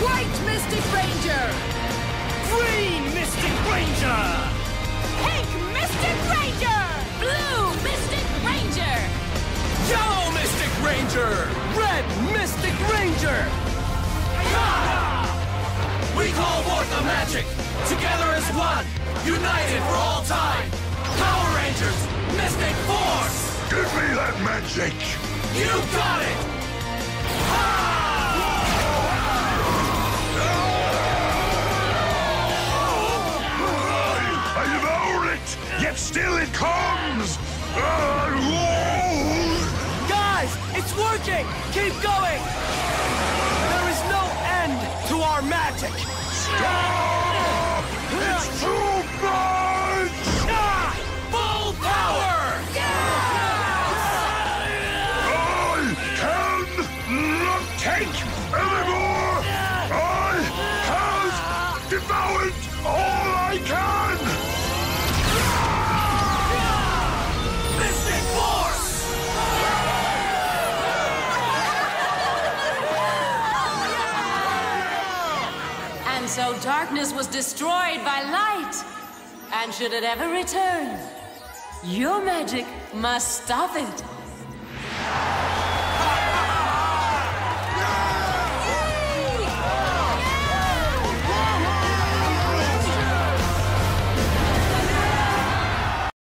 White Mystic Ranger! Green Mystic Ranger! Pink Mystic Ranger! Blue Mystic Ranger! Yellow Mystic Ranger! Red Mystic Ranger! We call forth the magic! Together as one! United for all time! Power Rangers! Mystic Force! Give me that magic! You got it! I owned it, yet still it comes! Guys, it's working! Keep going! There is no end to our magic! Stop! And so darkness was destroyed by light. And should it ever return, your magic must stop it.